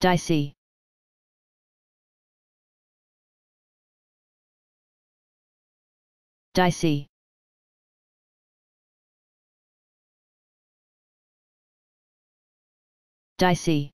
dicey. Dicey. Dicey.